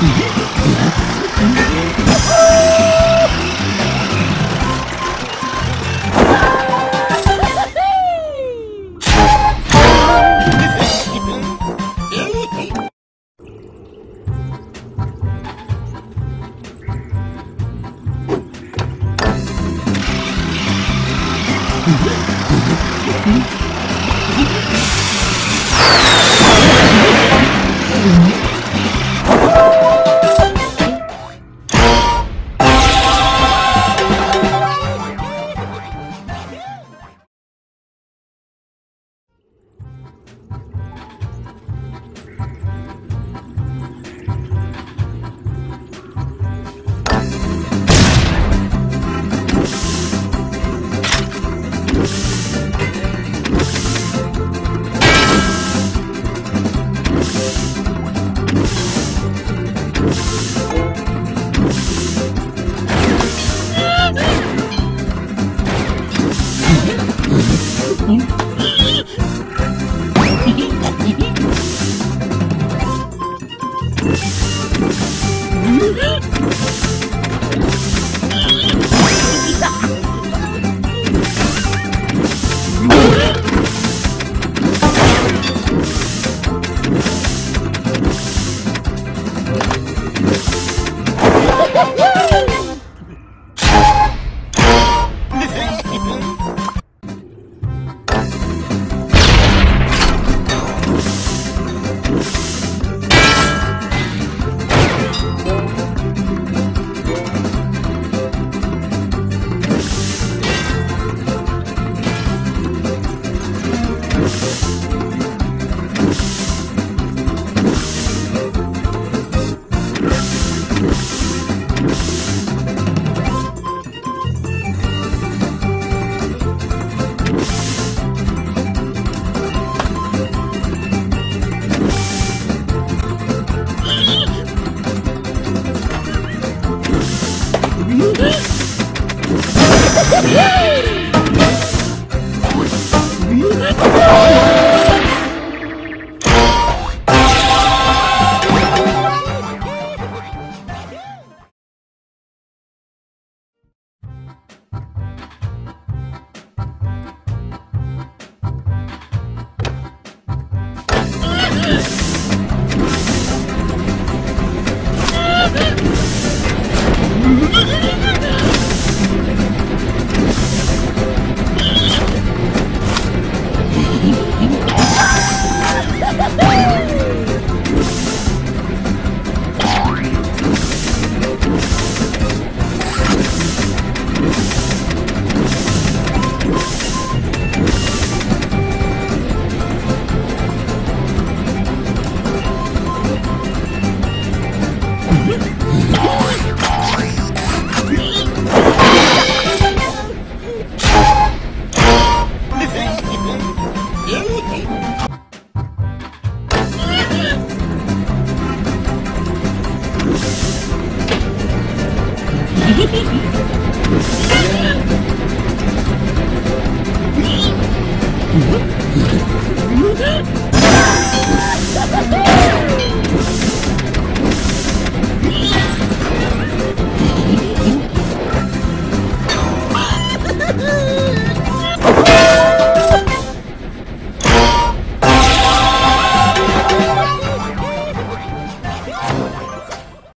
Ha ha ha! Hehehehe